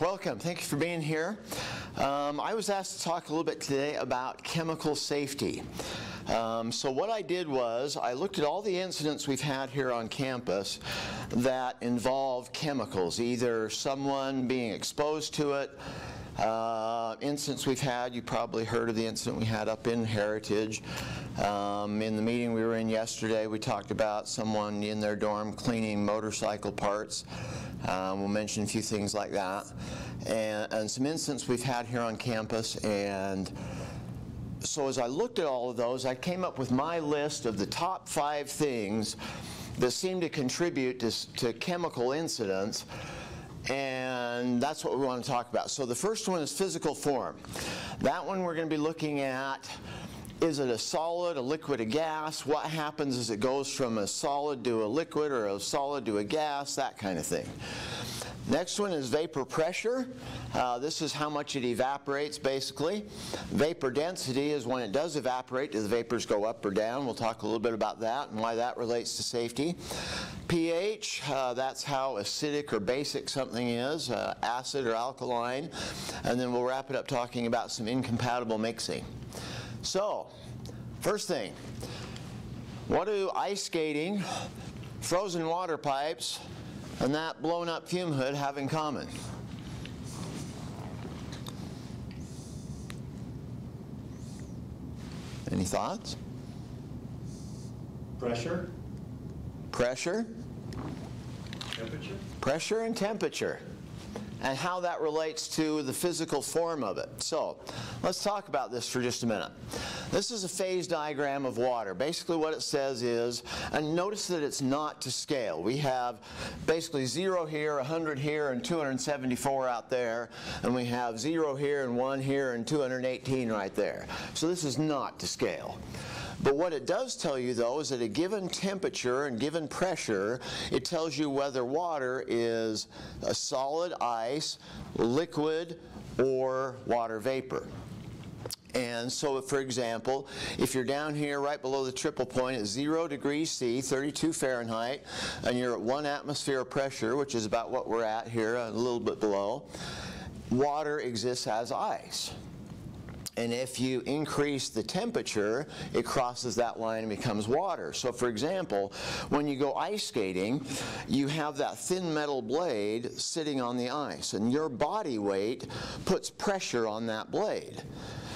welcome. Thank you for being here. Um, I was asked to talk a little bit today about chemical safety. Um, so what I did was I looked at all the incidents we've had here on campus that involve chemicals, either someone being exposed to it, uh, incidents we've had, you probably heard of the incident we had up in Heritage. Um, in the meeting we were in yesterday, we talked about someone in their dorm cleaning motorcycle parts. Um, we'll mention a few things like that. And, and some incidents we've had here on campus. And so as I looked at all of those, I came up with my list of the top five things that seem to contribute to, to chemical incidents and that's what we want to talk about. So the first one is physical form. That one we're going to be looking at is it a solid, a liquid, a gas? What happens as it goes from a solid to a liquid or a solid to a gas, that kind of thing. Next one is vapor pressure. Uh, this is how much it evaporates basically. Vapor density is when it does evaporate, do the vapors go up or down? We'll talk a little bit about that and why that relates to safety pH, uh, that's how acidic or basic something is, uh, acid or alkaline. And then we'll wrap it up talking about some incompatible mixing. So, first thing, what do ice skating, frozen water pipes, and that blown up fume hood have in common? Any thoughts? Pressure? Pressure? Temperature? Pressure and temperature and how that relates to the physical form of it. So let's talk about this for just a minute. This is a phase diagram of water. Basically what it says is, and notice that it's not to scale. We have basically 0 here, 100 here, and 274 out there, and we have 0 here, and 1 here, and 218 right there. So this is not to scale. But what it does tell you though is at a given temperature and given pressure, it tells you whether water is a solid ice, liquid, or water vapor. And so, for example, if you're down here right below the triple point at 0 degrees C, 32 Fahrenheit, and you're at 1 atmosphere of pressure, which is about what we're at here, a little bit below, water exists as ice. And if you increase the temperature, it crosses that line and becomes water. So for example, when you go ice skating, you have that thin metal blade sitting on the ice, and your body weight puts pressure on that blade.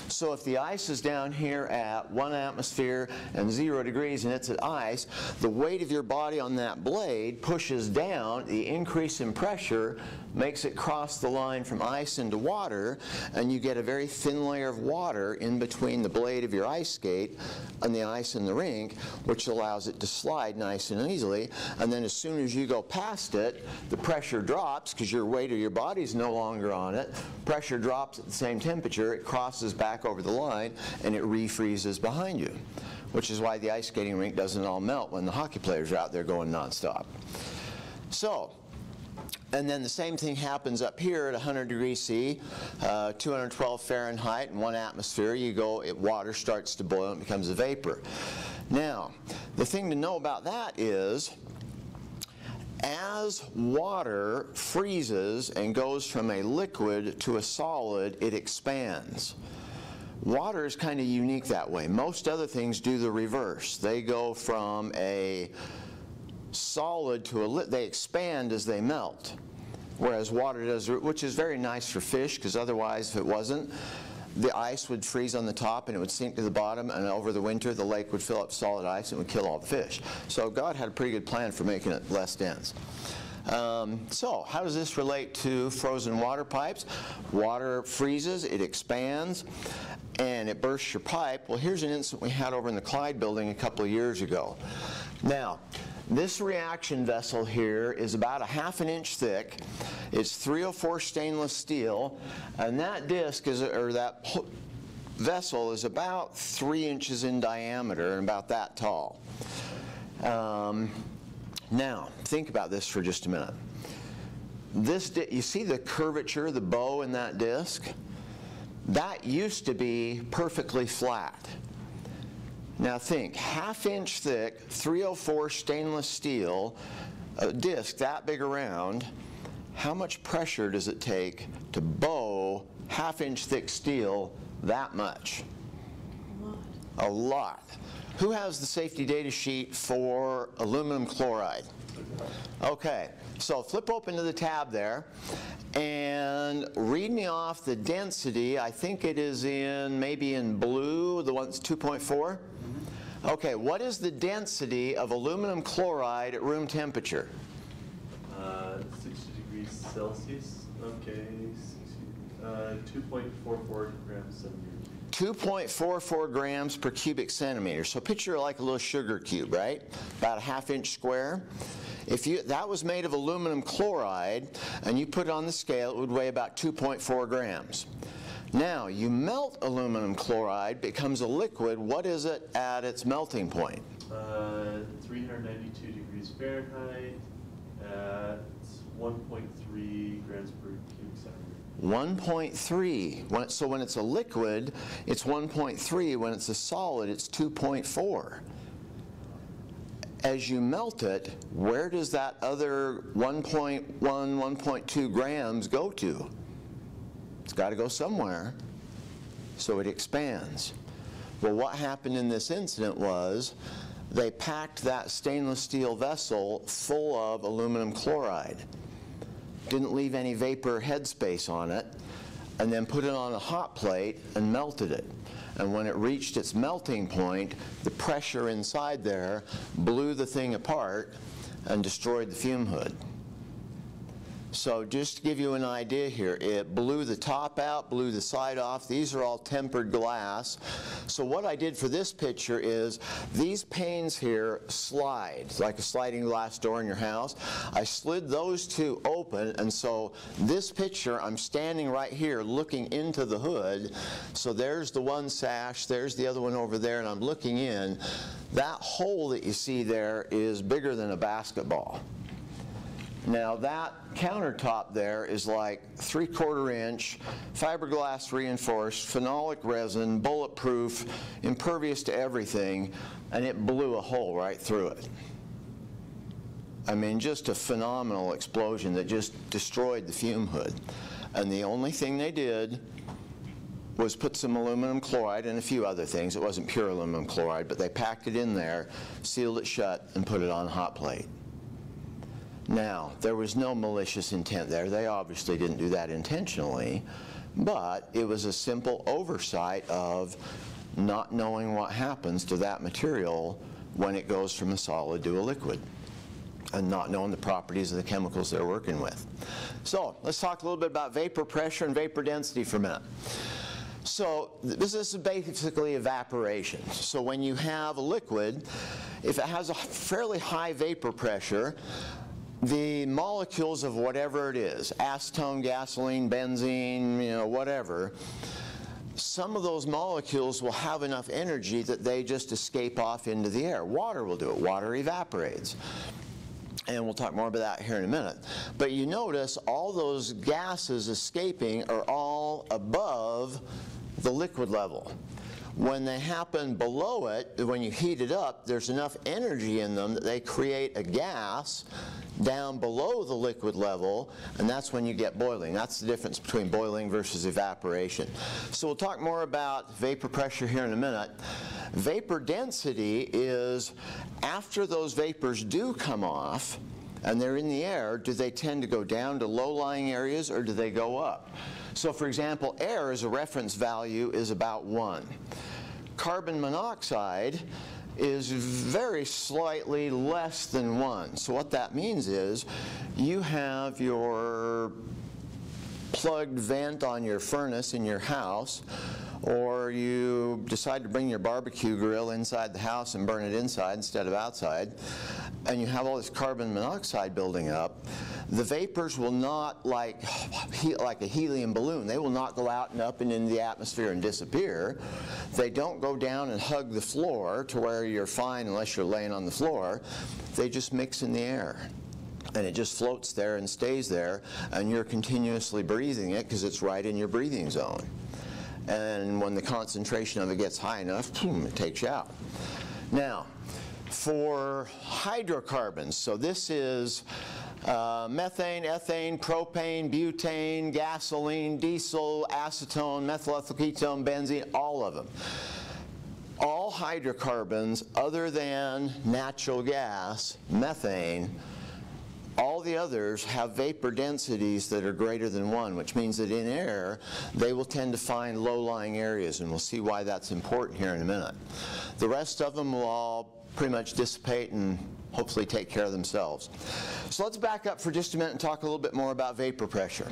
So if the ice is down here at one atmosphere and zero degrees and it's at ice, the weight of your body on that blade pushes down, the increase in pressure makes it cross the line from ice into water, and you get a very thin layer of water in between the blade of your ice skate and the ice in the rink, which allows it to slide nice and easily. And then as soon as you go past it, the pressure drops because your weight of your body is no longer on it. Pressure drops at the same temperature, it crosses back over the line and it refreezes behind you, which is why the ice skating rink doesn't all melt when the hockey players are out there going nonstop. So, and then the same thing happens up here at 100 degrees C, uh, 212 Fahrenheit, and one atmosphere. You go, it, water starts to boil and becomes a vapor. Now, the thing to know about that is, as water freezes and goes from a liquid to a solid, it expands. Water is kind of unique that way. Most other things do the reverse. They go from a solid to a they expand as they melt. Whereas water does, which is very nice for fish because otherwise if it wasn't, the ice would freeze on the top and it would sink to the bottom and over the winter the lake would fill up solid ice and would kill all the fish. So God had a pretty good plan for making it less dense. Um, so how does this relate to frozen water pipes? Water freezes, it expands, and it bursts your pipe. Well, here's an incident we had over in the Clyde building a couple of years ago. Now, this reaction vessel here is about a half an inch thick. It's 304 stainless steel, and that disc is, or that vessel is about three inches in diameter and about that tall. Um, now, think about this for just a minute. This, you see the curvature, the bow in that disc? That used to be perfectly flat. Now think, half inch thick, 304 stainless steel, a disc that big around, how much pressure does it take to bow half-inch thick steel that much? A lot. Who has the safety data sheet for aluminum chloride? Okay, so flip open to the tab there and read me off the density. I think it is in, maybe in blue, the one that's 2.4? Okay, what is the density of aluminum chloride at room temperature? Uh, 60 degrees Celsius, okay, 60, uh, 2.44 grams centimeter. 2.44 grams per cubic centimeter. So picture like a little sugar cube, right? About a half inch square. If you, that was made of aluminum chloride and you put it on the scale, it would weigh about 2.4 grams. Now, you melt aluminum chloride, becomes a liquid. What is it at its melting point? Uh, 392 degrees Fahrenheit at 1.3 grams per. 1.3. When, so when it's a liquid, it's 1.3. When it's a solid, it's 2.4. As you melt it, where does that other 1.1, 1.2 grams go to? It's got to go somewhere, so it expands. Well, what happened in this incident was they packed that stainless steel vessel full of aluminum chloride didn't leave any vapor headspace on it, and then put it on a hot plate and melted it. And when it reached its melting point, the pressure inside there blew the thing apart and destroyed the fume hood. So just to give you an idea here, it blew the top out, blew the side off. These are all tempered glass. So what I did for this picture is these panes here slide, like a sliding glass door in your house. I slid those two open, and so this picture, I'm standing right here looking into the hood. So there's the one sash, there's the other one over there, and I'm looking in. That hole that you see there is bigger than a basketball. Now that countertop there is like three quarter inch, fiberglass reinforced, phenolic resin, bulletproof, impervious to everything, and it blew a hole right through it. I mean, just a phenomenal explosion that just destroyed the fume hood. And the only thing they did was put some aluminum chloride and a few other things. It wasn't pure aluminum chloride, but they packed it in there, sealed it shut, and put it on a hot plate. Now, there was no malicious intent there. They obviously didn't do that intentionally, but it was a simple oversight of not knowing what happens to that material when it goes from a solid to a liquid and not knowing the properties of the chemicals they're working with. So let's talk a little bit about vapor pressure and vapor density for a minute. So this is basically evaporation. So when you have a liquid, if it has a fairly high vapor pressure, the molecules of whatever it is, acetone, gasoline, benzene, you know, whatever, some of those molecules will have enough energy that they just escape off into the air. Water will do it. Water evaporates. And we'll talk more about that here in a minute. But you notice all those gases escaping are all above the liquid level. When they happen below it, when you heat it up, there's enough energy in them that they create a gas down below the liquid level, and that's when you get boiling. That's the difference between boiling versus evaporation. So we'll talk more about vapor pressure here in a minute. Vapor density is after those vapors do come off, and they're in the air, do they tend to go down to low-lying areas or do they go up? So for example, air as a reference value is about 1. Carbon monoxide is very slightly less than 1. So what that means is you have your plugged vent on your furnace in your house or you decide to bring your barbecue grill inside the house and burn it inside instead of outside, and you have all this carbon monoxide building up, the vapors will not, like, like a helium balloon, they will not go out and up and into the atmosphere and disappear. They don't go down and hug the floor to where you're fine unless you're laying on the floor. They just mix in the air and it just floats there and stays there, and you're continuously breathing it because it's right in your breathing zone. And when the concentration of it gets high enough, boom, it takes you out. Now, for hydrocarbons, so this is uh, methane, ethane, propane, butane, gasoline, diesel, acetone, methyl ethyl ketone, benzene, all of them. All hydrocarbons other than natural gas, methane, all the others have vapor densities that are greater than one, which means that in air, they will tend to find low-lying areas, and we'll see why that's important here in a minute. The rest of them will all pretty much dissipate and hopefully take care of themselves. So let's back up for just a minute and talk a little bit more about vapor pressure.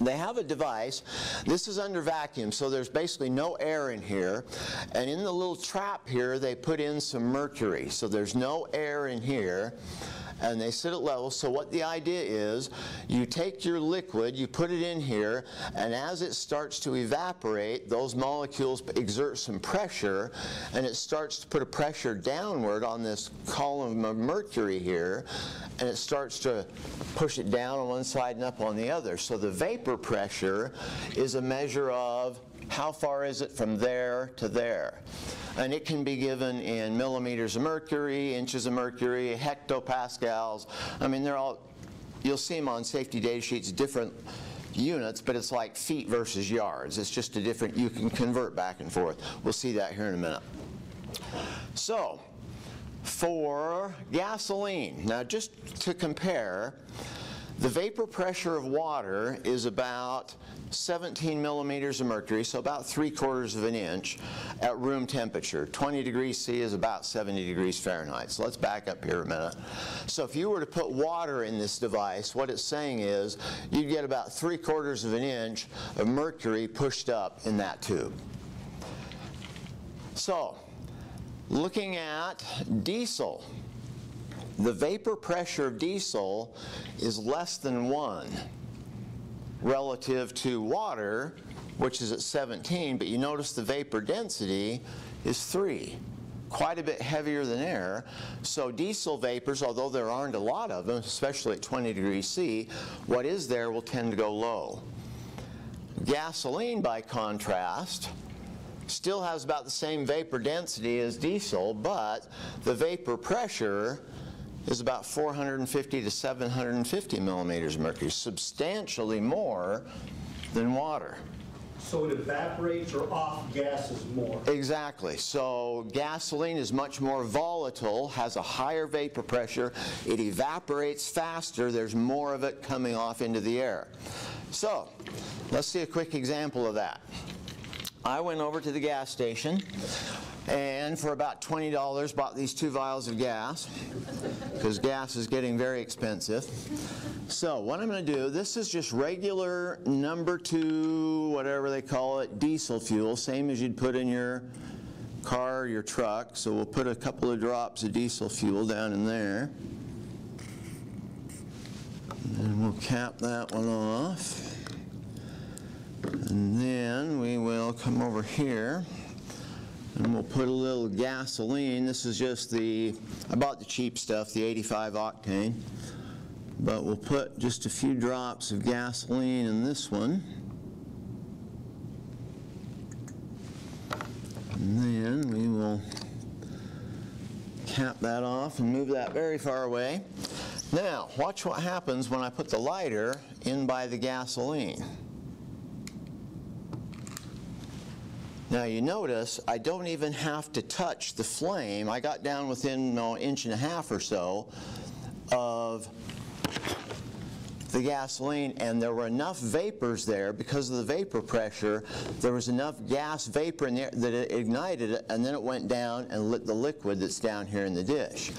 They have a device, this is under vacuum, so there's basically no air in here, and in the little trap here they put in some mercury, so there's no air in here, and they sit at level. So what the idea is, you take your liquid, you put it in here, and as it starts to evaporate, those molecules exert some pressure, and it starts to put a pressure downward on this column of mercury here, and it starts to push it down on one side and up on the other. So the vapor pressure is a measure of how far is it from there to there. And it can be given in millimeters of mercury, inches of mercury, hectopascals. I mean, they're all, you'll see them on safety data sheets, different units, but it's like feet versus yards. It's just a different, you can convert back and forth. We'll see that here in a minute. So, for gasoline, now just to compare, the vapor pressure of water is about 17 millimeters of mercury, so about three quarters of an inch at room temperature. 20 degrees C is about 70 degrees Fahrenheit. So let's back up here a minute. So if you were to put water in this device, what it's saying is you'd get about three quarters of an inch of mercury pushed up in that tube. So, looking at diesel, the vapor pressure of diesel is less than 1 relative to water, which is at 17, but you notice the vapor density is 3 quite a bit heavier than air. So diesel vapors, although there aren't a lot of them, especially at 20 degrees C, what is there will tend to go low. Gasoline, by contrast, still has about the same vapor density as diesel, but the vapor pressure is about 450 to 750 millimeters of mercury, substantially more than water. So it evaporates or off gases more. Exactly. So gasoline is much more volatile, has a higher vapor pressure, it evaporates faster, there's more of it coming off into the air. So let's see a quick example of that. I went over to the gas station and for about $20 bought these two vials of gas because gas is getting very expensive. So what I'm going to do, this is just regular number two, whatever they call it, diesel fuel, same as you'd put in your car or your truck. So we'll put a couple of drops of diesel fuel down in there. And we'll cap that one off. And then we will come over here and we'll put a little gasoline. This is just the, I bought the cheap stuff, the 85 octane. But we'll put just a few drops of gasoline in this one. And then we will cap that off and move that very far away. Now, watch what happens when I put the lighter in by the gasoline. Now you notice I don't even have to touch the flame. I got down within an inch and a half or so of the gasoline and there were enough vapors there. Because of the vapor pressure there was enough gas vapor in there that it ignited it and then it went down and lit the liquid that's down here in the dish.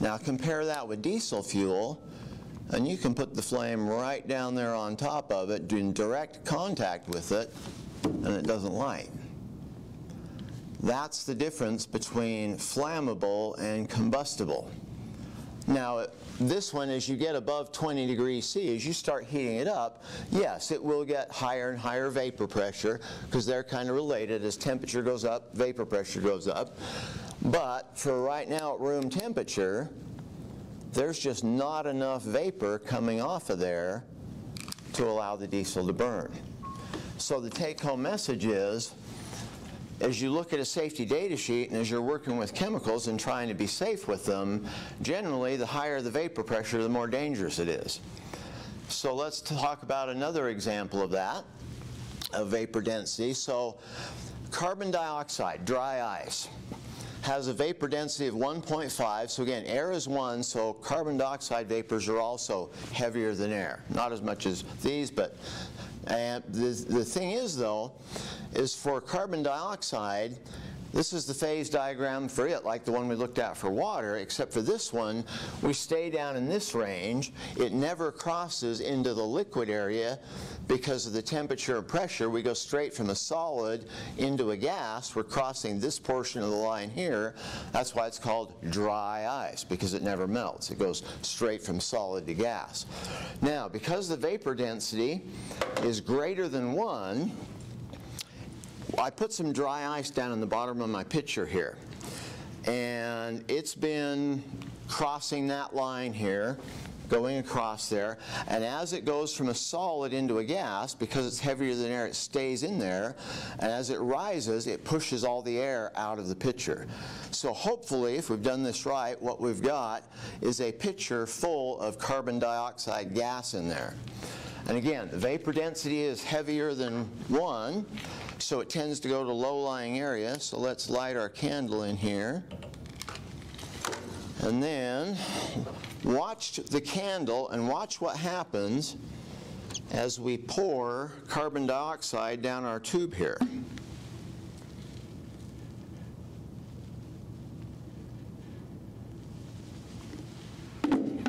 Now compare that with diesel fuel and you can put the flame right down there on top of it in direct contact with it and it doesn't light that's the difference between flammable and combustible. Now, this one, as you get above 20 degrees C, as you start heating it up, yes, it will get higher and higher vapor pressure because they're kind of related. As temperature goes up, vapor pressure goes up. But for right now at room temperature, there's just not enough vapor coming off of there to allow the diesel to burn. So the take-home message is as you look at a safety data sheet and as you're working with chemicals and trying to be safe with them, generally the higher the vapor pressure, the more dangerous it is. So let's talk about another example of that, of vapor density. So carbon dioxide, dry ice, has a vapor density of 1.5. So again, air is 1, so carbon dioxide vapors are also heavier than air. Not as much as these, but and the, the thing is, though, is for carbon dioxide, this is the phase diagram for it, like the one we looked at for water, except for this one, we stay down in this range. It never crosses into the liquid area because of the temperature and pressure. We go straight from a solid into a gas. We're crossing this portion of the line here. That's why it's called dry ice, because it never melts. It goes straight from solid to gas. Now, because the vapor density is greater than 1, I put some dry ice down in the bottom of my pitcher here. And it's been crossing that line here, going across there. And as it goes from a solid into a gas, because it's heavier than air, it stays in there. And as it rises, it pushes all the air out of the pitcher. So hopefully, if we've done this right, what we've got is a pitcher full of carbon dioxide gas in there. And again, the vapor density is heavier than 1, so it tends to go to low-lying area. So let's light our candle in here. And then watch the candle and watch what happens as we pour carbon dioxide down our tube here.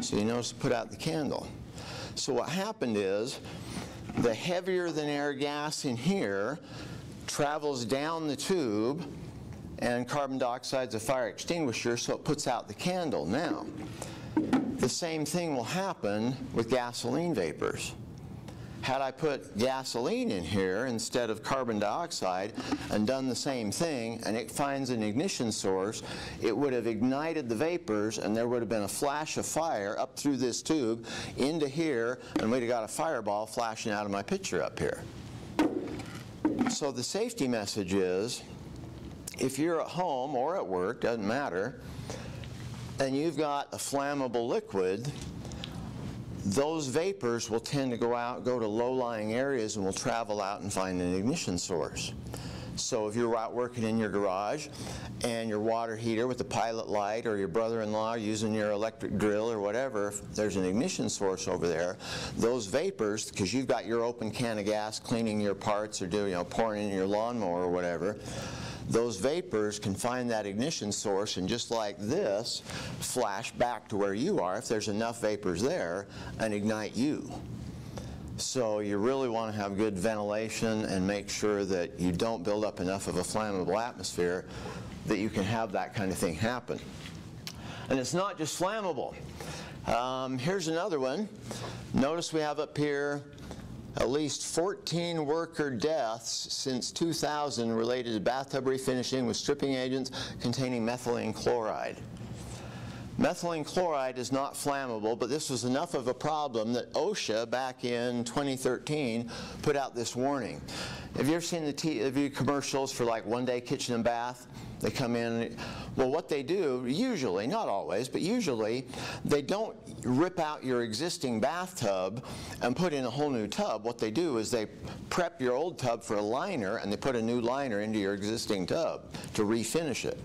So you notice put out the candle. So what happened is the heavier than air gas in here travels down the tube and carbon dioxide is a fire extinguisher so it puts out the candle. Now, the same thing will happen with gasoline vapors. Had I put gasoline in here instead of carbon dioxide and done the same thing and it finds an ignition source, it would have ignited the vapors and there would have been a flash of fire up through this tube into here and we'd have got a fireball flashing out of my picture up here. So the safety message is if you're at home or at work, doesn't matter, and you've got a flammable liquid, those vapors will tend to go out, go to low-lying areas and will travel out and find an ignition source. So if you're out working in your garage and your water heater with the pilot light or your brother-in-law using your electric drill or whatever, if there's an ignition source over there, those vapors, because you've got your open can of gas cleaning your parts or doing, you know, pouring in your lawnmower or whatever, those vapors can find that ignition source and just like this, flash back to where you are if there's enough vapors there and ignite you. So you really want to have good ventilation and make sure that you don't build up enough of a flammable atmosphere that you can have that kind of thing happen. And it's not just flammable. Um, here's another one. Notice we have up here at least 14 worker deaths since 2000 related to bathtub refinishing with stripping agents containing methylene chloride. Methylene chloride is not flammable, but this was enough of a problem that OSHA back in 2013 put out this warning. Have you ever seen the TV commercials for like one day kitchen and bath? They come in, well what they do, usually, not always, but usually, they don't rip out your existing bathtub and put in a whole new tub. What they do is they prep your old tub for a liner and they put a new liner into your existing tub to refinish it.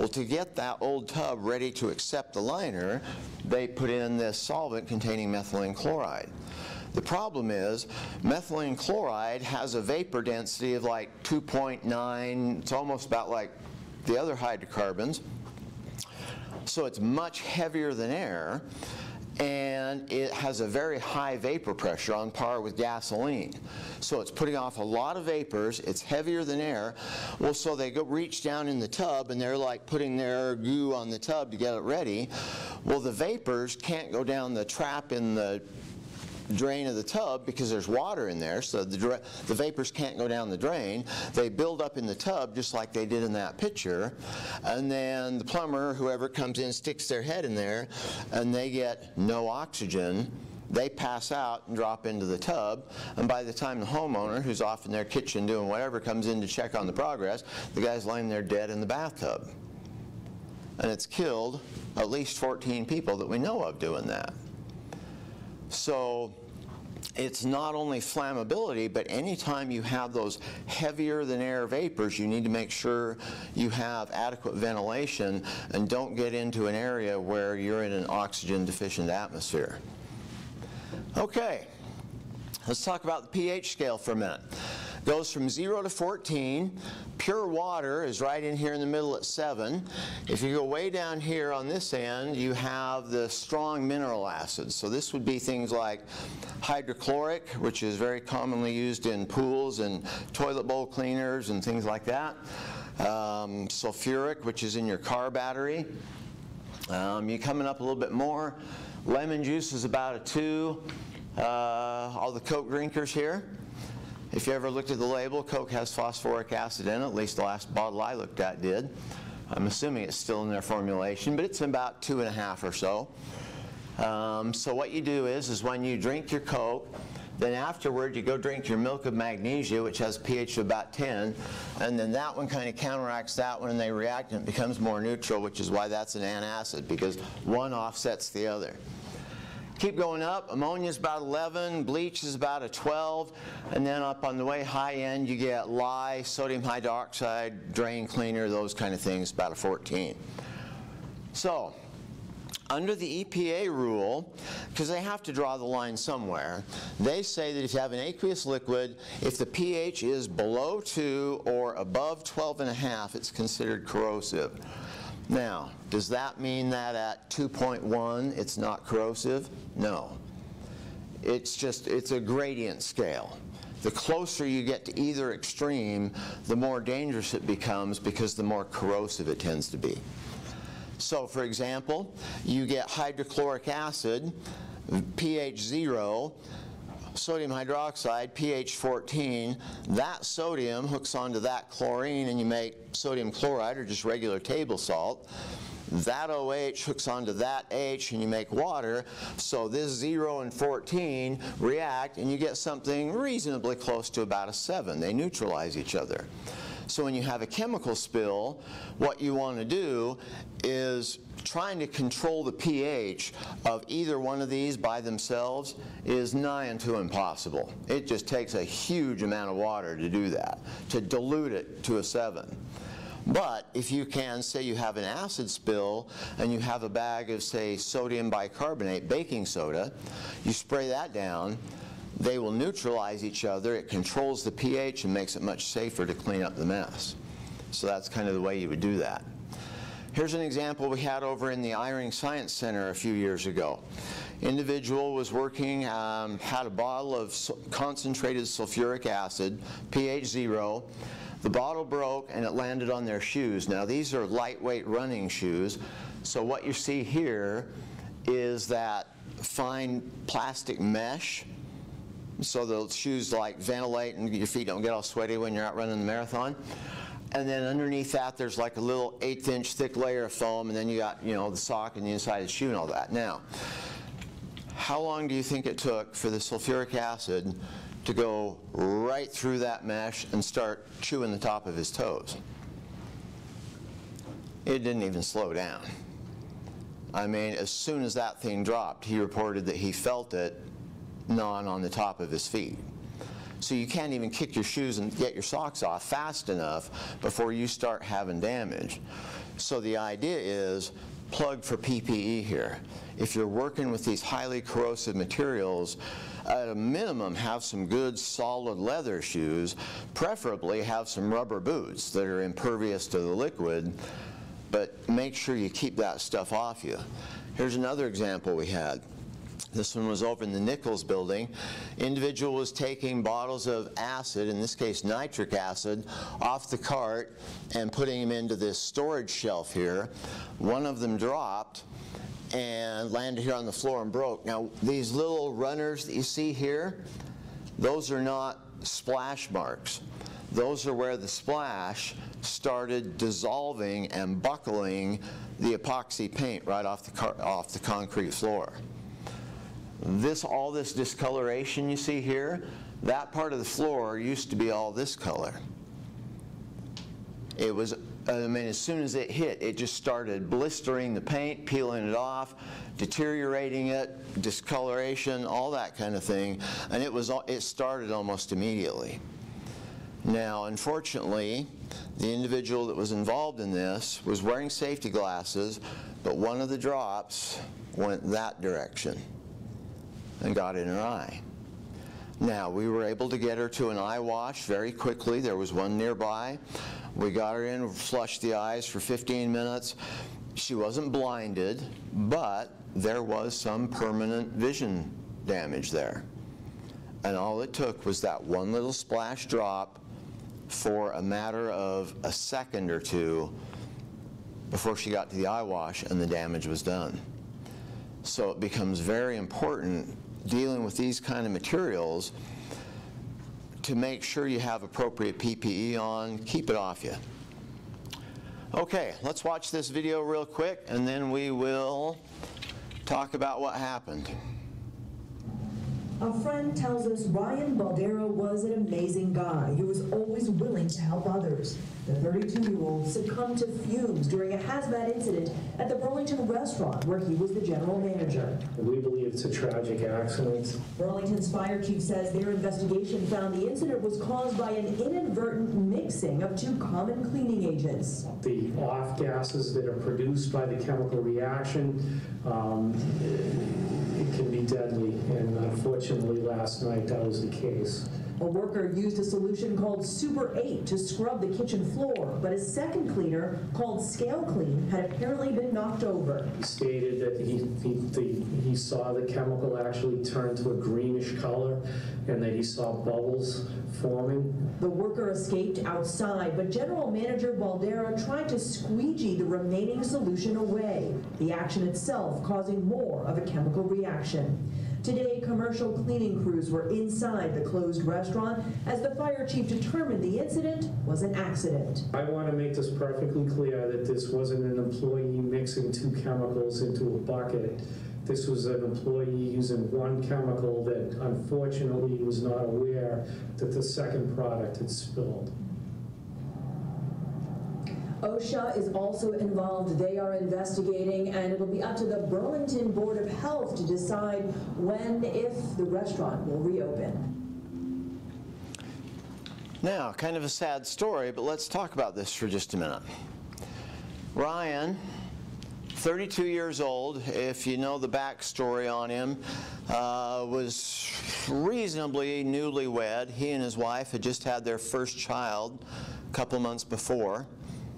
Well, to get that old tub ready to accept the liner, they put in this solvent containing methylene chloride. The problem is methylene chloride has a vapor density of like 2.9, it's almost about like the other hydrocarbons. So it's much heavier than air and it has a very high vapor pressure on par with gasoline. So it's putting off a lot of vapors, it's heavier than air. Well, so they go reach down in the tub and they're like putting their goo on the tub to get it ready. Well, the vapors can't go down the trap in the drain of the tub because there's water in there, so the, the vapors can't go down the drain. They build up in the tub just like they did in that picture, and then the plumber, whoever comes in, sticks their head in there, and they get no oxygen, they pass out and drop into the tub, and by the time the homeowner, who's off in their kitchen doing whatever, comes in to check on the progress, the guy's lying there dead in the bathtub. And it's killed at least 14 people that we know of doing that. So it's not only flammability, but anytime you have those heavier than air vapors, you need to make sure you have adequate ventilation and don't get into an area where you're in an oxygen deficient atmosphere. Okay, let's talk about the pH scale for a minute. Goes from 0 to 14. Pure water is right in here in the middle at 7. If you go way down here on this end, you have the strong mineral acids. So this would be things like hydrochloric, which is very commonly used in pools and toilet bowl cleaners and things like that. Um, sulfuric, which is in your car battery. Um, you're coming up a little bit more. Lemon juice is about a 2. Uh, all the Coke drinkers here. If you ever looked at the label, Coke has phosphoric acid in it, at least the last bottle I looked at did. I'm assuming it's still in their formulation, but it's about two and a half or so. Um, so what you do is, is when you drink your Coke, then afterward you go drink your milk of magnesia, which has pH of about 10, and then that one kind of counteracts that one and they react and it becomes more neutral, which is why that's an antacid, because one offsets the other. Keep going up, ammonia is about 11, bleach is about a 12, and then up on the way high end you get lye, sodium hydroxide, drain cleaner, those kind of things, about a 14. So, under the EPA rule, because they have to draw the line somewhere, they say that if you have an aqueous liquid, if the pH is below 2 or above 12 and a half, it's considered corrosive. Now, does that mean that at 2.1 it's not corrosive? No. It's just, it's a gradient scale. The closer you get to either extreme, the more dangerous it becomes because the more corrosive it tends to be. So for example, you get hydrochloric acid, pH 0, sodium hydroxide, pH 14, that sodium hooks onto that chlorine and you make sodium chloride or just regular table salt. That OH hooks onto that H and you make water. So this 0 and 14 react and you get something reasonably close to about a 7. They neutralize each other. So when you have a chemical spill, what you want to do is trying to control the pH of either one of these by themselves is nigh unto impossible. It just takes a huge amount of water to do that, to dilute it to a 7. But if you can, say you have an acid spill and you have a bag of, say, sodium bicarbonate, baking soda, you spray that down, they will neutralize each other. It controls the pH and makes it much safer to clean up the mess. So that's kind of the way you would do that. Here's an example we had over in the Eyring Science Center a few years ago. Individual was working, um, had a bottle of concentrated sulfuric acid, pH zero. The bottle broke and it landed on their shoes. Now these are lightweight running shoes. So what you see here is that fine plastic mesh so the shoes like ventilate and your feet don't get all sweaty when you're out running the marathon. And then underneath that, there's like a little eighth inch thick layer of foam, and then you got, you know, the sock and the inside of the shoe and all that. Now, how long do you think it took for the sulfuric acid to go right through that mesh and start chewing the top of his toes? It didn't even slow down. I mean, as soon as that thing dropped, he reported that he felt it gnawing on the top of his feet. So you can't even kick your shoes and get your socks off fast enough before you start having damage. So the idea is plug for PPE here. If you're working with these highly corrosive materials, at a minimum have some good solid leather shoes, preferably have some rubber boots that are impervious to the liquid, but make sure you keep that stuff off you. Here's another example we had. This one was over in the Nicholes building. Individual was taking bottles of acid, in this case nitric acid, off the cart and putting them into this storage shelf here. One of them dropped and landed here on the floor and broke. Now these little runners that you see here, those are not splash marks. Those are where the splash started dissolving and buckling the epoxy paint right off the, off the concrete floor. This, all this discoloration you see here, that part of the floor used to be all this color. It was, I mean, as soon as it hit, it just started blistering the paint, peeling it off, deteriorating it, discoloration, all that kind of thing. And it was, it started almost immediately. Now, unfortunately, the individual that was involved in this was wearing safety glasses, but one of the drops went that direction and got in her eye. Now, we were able to get her to an eye wash very quickly. There was one nearby. We got her in, flushed the eyes for 15 minutes. She wasn't blinded, but there was some permanent vision damage there. And all it took was that one little splash drop for a matter of a second or two before she got to the eye wash and the damage was done. So it becomes very important dealing with these kind of materials to make sure you have appropriate PPE on, keep it off you. Okay, let's watch this video real quick and then we will talk about what happened. A friend tells us Ryan Baldera was an amazing guy who was always willing to help others. The 32-year-old succumbed to fumes during a hazmat incident at the Burlington restaurant where he was the general manager. We believe it's a tragic accident. Burlington's fire chief says their investigation found the incident was caused by an inadvertent mixing of two common cleaning agents. The off gases that are produced by the chemical reaction, um, it can be deadly, and unfortunately, last night, that was the case. A worker used a solution called Super 8 to scrub the kitchen floor, but a second cleaner called Scale Clean had apparently been knocked over. He stated that he, he, the- he saw the chemical actually turn to a greenish color, and that he saw bubbles forming. The worker escaped outside, but General Manager Baldera tried to squeegee the remaining solution away, the action itself causing more of a chemical reaction. Today, commercial cleaning crews were inside the closed restaurant as the fire chief determined the incident was an accident. I want to make this perfectly clear that this wasn't an employee mixing two chemicals into a bucket. This was an employee using one chemical that unfortunately was not aware that the second product had spilled. OSHA is also involved. They are investigating, and it'll be up to the Burlington Board of Health to decide when, if the restaurant will reopen. Now, kind of a sad story, but let's talk about this for just a minute. Ryan, 32 years old, if you know the backstory on him, uh, was reasonably newlywed. He and his wife had just had their first child a couple months before.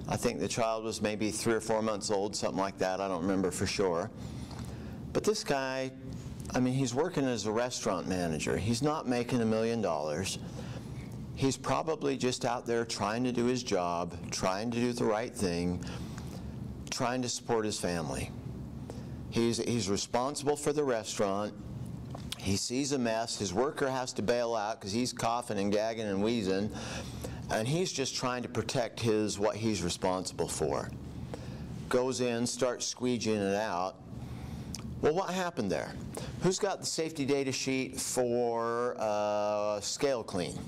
I think the child was maybe three or four months old, something like that. I don't remember for sure. But this guy, I mean, he's working as a restaurant manager. He's not making a million dollars. He's probably just out there trying to do his job, trying to do the right thing, trying to support his family. He's, he's responsible for the restaurant. He sees a mess. His worker has to bail out because he's coughing and gagging and wheezing. And he's just trying to protect his what he's responsible for. Goes in, starts squeegeeing it out. Well, what happened there? Who's got the safety data sheet for uh, Scale Clean?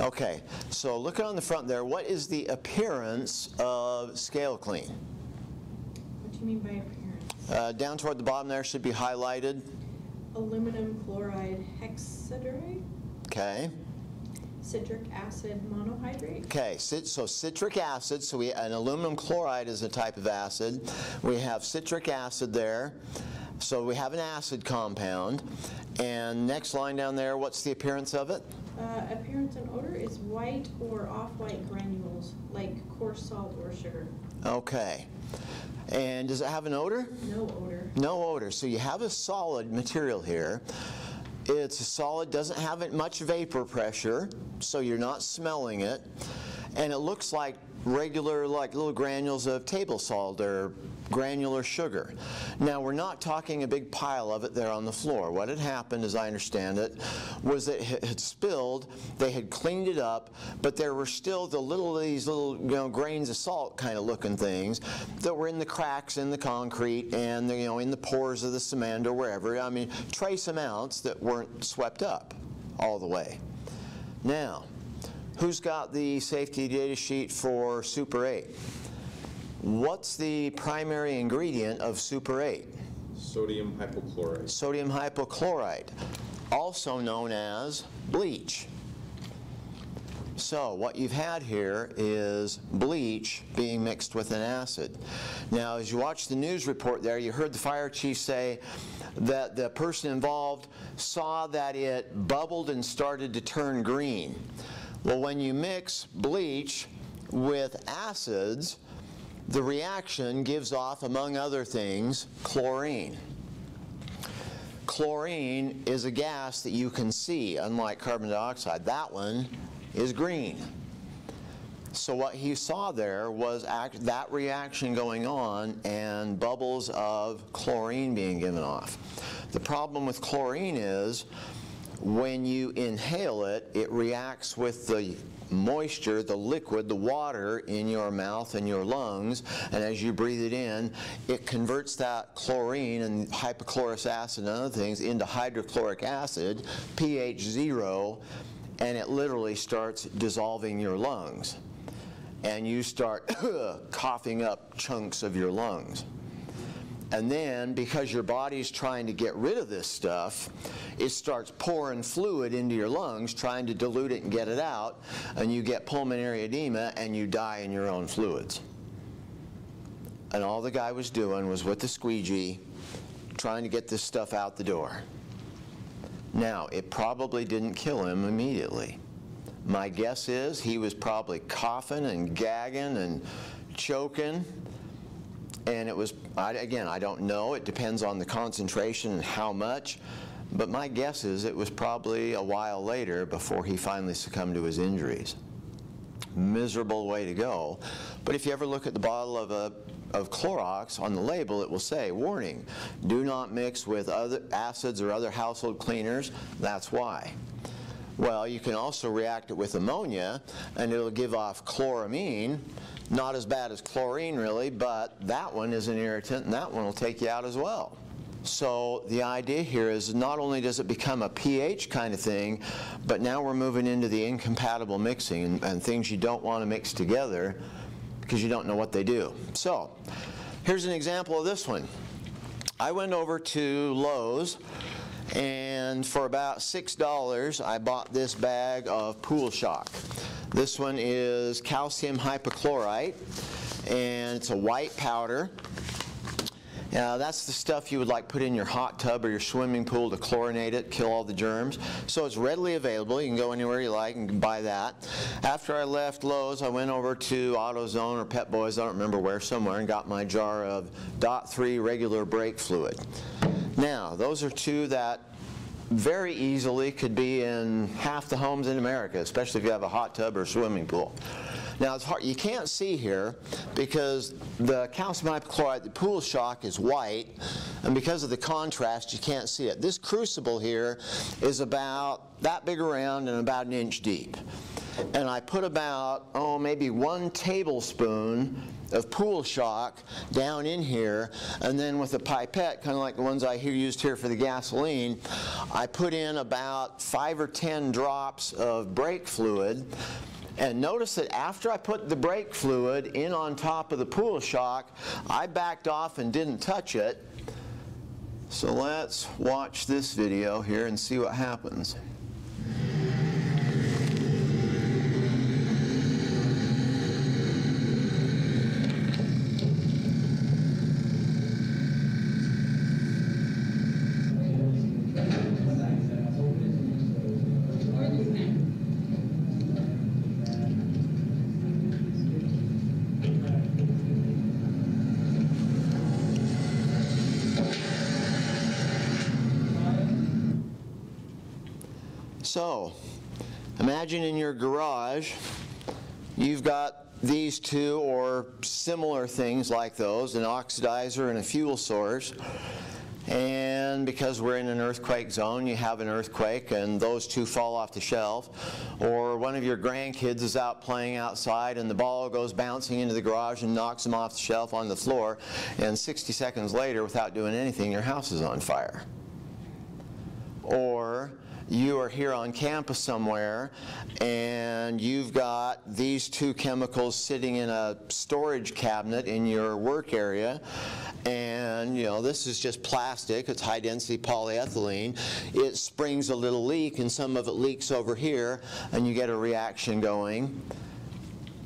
Okay, so look on the front there. What is the appearance of Scale Clean? What do you mean by appearance? Uh, down toward the bottom there should be highlighted. Aluminum chloride hexahydrate, Okay. Citric acid monohydrate, Okay, so citric acid, so we, an aluminum chloride is a type of acid. We have citric acid there, so we have an acid compound. And next line down there, what's the appearance of it? Uh, appearance and odor is white or off-white granules, like coarse salt or sugar. Okay. And does it have an odor? No odor. No odor. So you have a solid material here. It's a solid, doesn't have much vapor pressure, so you're not smelling it. And it looks like regular, like little granules of table salt or, granular sugar. Now, we're not talking a big pile of it there on the floor. What had happened, as I understand it, was that it had spilled, they had cleaned it up, but there were still the little, these little, you know, grains of salt kind of looking things that were in the cracks in the concrete and, you know, in the pores of the cement or wherever. I mean, trace amounts that weren't swept up all the way. Now, who's got the safety data sheet for Super 8? What's the primary ingredient of Super 8? Sodium hypochlorite. Sodium hypochlorite, also known as bleach. So what you've had here is bleach being mixed with an acid. Now, as you watch the news report there, you heard the fire chief say that the person involved saw that it bubbled and started to turn green. Well, when you mix bleach with acids, the reaction gives off, among other things, chlorine. Chlorine is a gas that you can see, unlike carbon dioxide. That one is green. So what he saw there was that reaction going on and bubbles of chlorine being given off. The problem with chlorine is when you inhale it, it reacts with the moisture, the liquid, the water in your mouth and your lungs, and as you breathe it in, it converts that chlorine and hypochlorous acid and other things into hydrochloric acid, pH zero, and it literally starts dissolving your lungs. And you start coughing up chunks of your lungs. And then, because your body's trying to get rid of this stuff, it starts pouring fluid into your lungs, trying to dilute it and get it out, and you get pulmonary edema and you die in your own fluids. And all the guy was doing was with the squeegee, trying to get this stuff out the door. Now, it probably didn't kill him immediately. My guess is he was probably coughing and gagging and choking. And it was, I, again, I don't know. It depends on the concentration and how much. But my guess is it was probably a while later before he finally succumbed to his injuries. Miserable way to go. But if you ever look at the bottle of a of Clorox, on the label it will say, warning, do not mix with other acids or other household cleaners. That's why. Well, you can also react it with ammonia, and it'll give off chloramine. Not as bad as chlorine, really, but that one is an irritant, and that one will take you out as well. So the idea here is not only does it become a pH kind of thing, but now we're moving into the incompatible mixing and, and things you don't want to mix together because you don't know what they do. So here's an example of this one. I went over to Lowe's and for about $6 I bought this bag of pool shock. This one is calcium hypochlorite and it's a white powder. Uh, that's the stuff you would like put in your hot tub or your swimming pool to chlorinate it, kill all the germs. So it's readily available. You can go anywhere you like and buy that. After I left Lowe's, I went over to AutoZone or Pep Boys, I don't remember where, somewhere, and got my jar of DOT 3 regular brake fluid. Now, those are two that very easily could be in half the homes in America, especially if you have a hot tub or swimming pool. Now it's hard, you can't see here because the calcium hypochlorite, the pool shock is white, and because of the contrast you can't see it. This crucible here is about that big around and about an inch deep. And I put about, oh, maybe one tablespoon of pool shock down in here, and then with a pipette, kind of like the ones I hear used here for the gasoline, I put in about five or ten drops of brake fluid, and notice that after I put the brake fluid in on top of the pool shock, I backed off and didn't touch it. So let's watch this video here and see what happens. So, imagine in your garage, you've got these two or similar things like those, an oxidizer and a fuel source. And because we're in an earthquake zone, you have an earthquake and those two fall off the shelf. Or one of your grandkids is out playing outside and the ball goes bouncing into the garage and knocks them off the shelf on the floor. And 60 seconds later, without doing anything, your house is on fire. Or you are here on campus somewhere and you've got these two chemicals sitting in a storage cabinet in your work area. And you know this is just plastic. It's high density polyethylene. It springs a little leak and some of it leaks over here and you get a reaction going.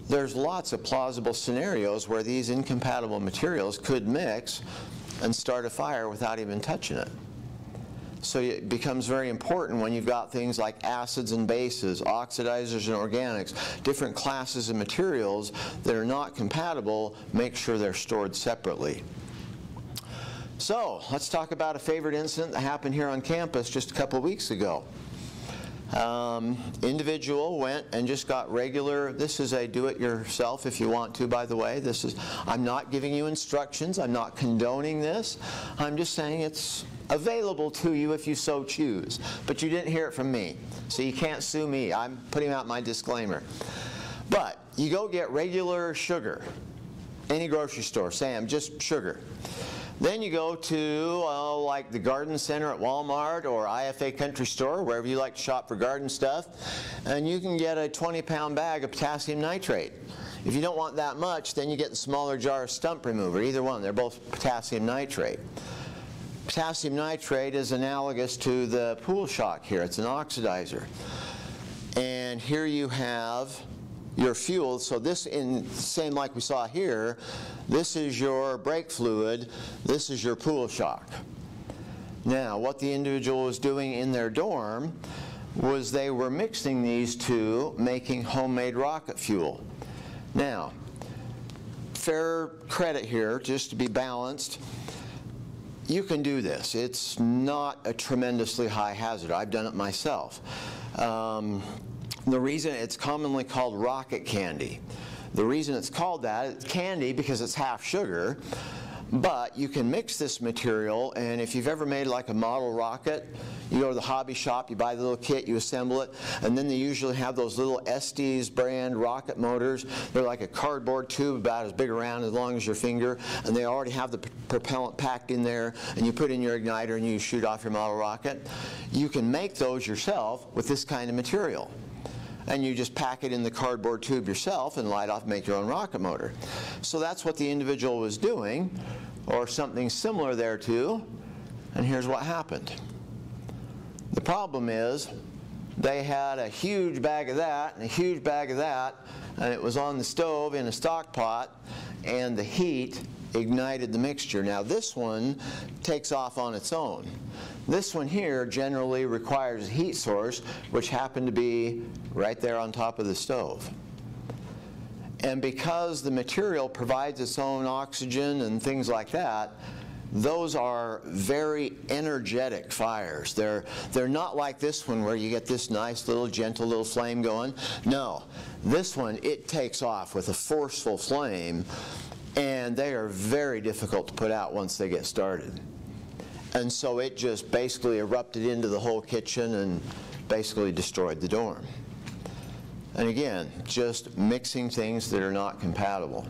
There's lots of plausible scenarios where these incompatible materials could mix and start a fire without even touching it so it becomes very important when you've got things like acids and bases, oxidizers and organics, different classes of materials that are not compatible, make sure they're stored separately. So let's talk about a favorite incident that happened here on campus just a couple weeks ago. Um, individual went and just got regular, this is a do-it-yourself if you want to, by the way. This is, I'm not giving you instructions, I'm not condoning this. I'm just saying it's available to you if you so choose. But you didn't hear it from me, so you can't sue me. I'm putting out my disclaimer. But you go get regular sugar, any grocery store, Sam, just sugar. Then you go to uh, like the garden center at Walmart or IFA Country Store, wherever you like to shop for garden stuff, and you can get a 20 pound bag of potassium nitrate. If you don't want that much, then you get the smaller jar of stump remover, either one, they're both potassium nitrate. Potassium nitrate is analogous to the pool shock here, it's an oxidizer. And here you have your fuel. So this, in same like we saw here, this is your brake fluid, this is your pool shock. Now, what the individual was doing in their dorm was they were mixing these two, making homemade rocket fuel. Now, fair credit here, just to be balanced, you can do this. It's not a tremendously high hazard. I've done it myself. Um, the reason it's commonly called rocket candy. The reason it's called that, it's candy because it's half sugar, but you can mix this material, and if you've ever made like a model rocket, you go to the hobby shop, you buy the little kit, you assemble it, and then they usually have those little Estes brand rocket motors. They're like a cardboard tube about as big around as long as your finger, and they already have the propellant packed in there, and you put in your igniter and you shoot off your model rocket. You can make those yourself with this kind of material and you just pack it in the cardboard tube yourself and light off make your own rocket motor. So that's what the individual was doing, or something similar there too, and here's what happened. The problem is they had a huge bag of that and a huge bag of that, and it was on the stove in a stock pot, and the heat ignited the mixture. Now this one takes off on its own. This one here generally requires a heat source, which happened to be right there on top of the stove. And because the material provides its own oxygen and things like that, those are very energetic fires. They're, they're not like this one where you get this nice little gentle little flame going. No, this one, it takes off with a forceful flame and they are very difficult to put out once they get started. And so it just basically erupted into the whole kitchen and basically destroyed the dorm. And again, just mixing things that are not compatible.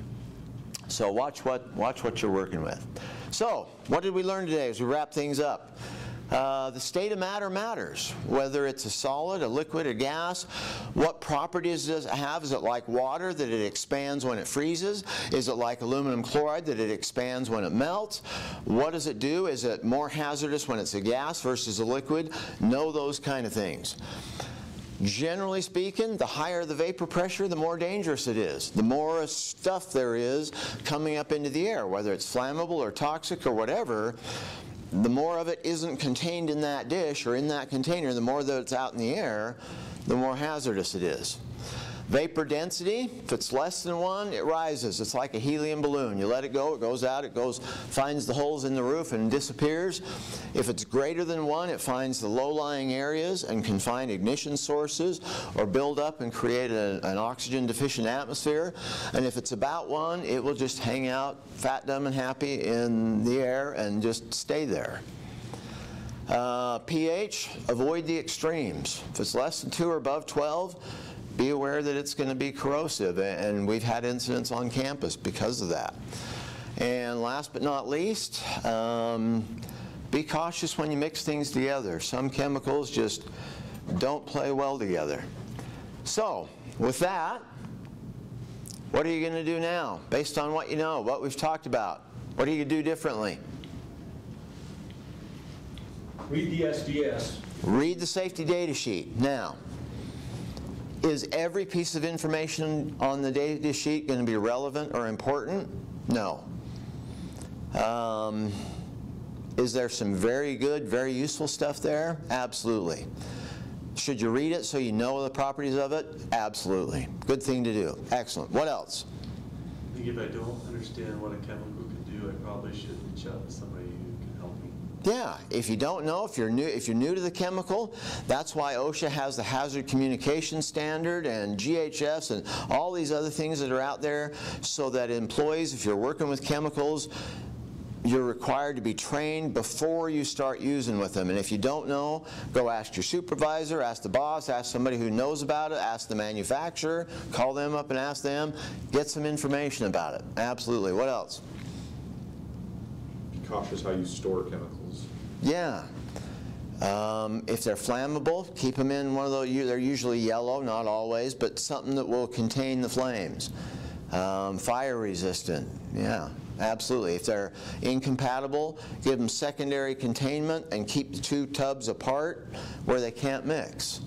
So watch what, watch what you're working with. So, what did we learn today as we wrap things up? Uh, the state of matter matters, whether it's a solid, a liquid, a gas. What properties does it have? Is it like water that it expands when it freezes? Is it like aluminum chloride that it expands when it melts? What does it do? Is it more hazardous when it's a gas versus a liquid? Know those kind of things. Generally speaking, the higher the vapor pressure, the more dangerous it is. The more stuff there is coming up into the air, whether it's flammable or toxic or whatever, the more of it isn't contained in that dish or in that container, the more that it's out in the air, the more hazardous it is. Vapor density, if it's less than one, it rises. It's like a helium balloon. You let it go, it goes out, it goes, finds the holes in the roof and disappears. If it's greater than one, it finds the low-lying areas and can find ignition sources or build up and create a- an oxygen-deficient atmosphere. And if it's about one, it will just hang out fat, dumb, and happy in the air and just stay there. Uh, pH, avoid the extremes. If it's less than 2 or above 12, be aware that it's going to be corrosive, and we've had incidents on campus because of that. And last but not least, um, be cautious when you mix things together. Some chemicals just don't play well together. So, with that, what are you going to do now, based on what you know, what we've talked about? What are you going to do differently? Read the SDS. Read the safety data sheet. Now, is every piece of information on the data sheet going to be relevant or important? No. Um, is there some very good, very useful stuff there? Absolutely. Should you read it so you know the properties of it? Absolutely. Good thing to do. Excellent. What else? I think if I don't understand what a chemical can do, I probably should reach out to somebody Yeah, if you don't know, if you're new, if you're new to the chemical, that's why OSHA has the Hazard Communication Standard and GHS and all these other things that are out there so that employees, if you're working with chemicals, you're required to be trained before you start using with them. And if you don't know, go ask your supervisor, ask the boss, ask somebody who knows about it, ask the manufacturer, call them up and ask them, get some information about it. Absolutely. What else? Be cautious how you store chemicals. Yeah. Um, if they're flammable, keep them in one of those, they're usually yellow, not always, but something that will contain the flames. Um, fire resistant, yeah, absolutely. If they're incompatible, give them secondary containment and keep the two tubs apart where they can't mix.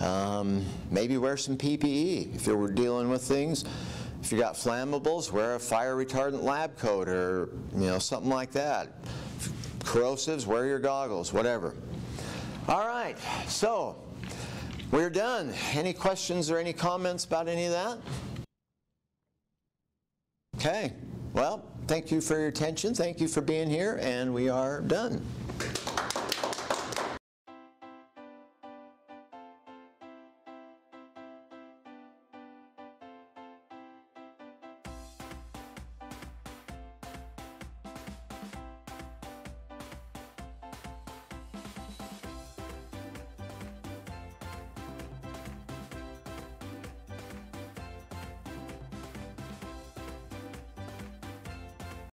Um, maybe wear some PPE if you were dealing with things. If you got flammables, wear a fire retardant lab coat or you know something like that. Corrosives, wear your goggles, whatever. All right, so we're done. Any questions or any comments about any of that? Okay, well, thank you for your attention. Thank you for being here, and we are done.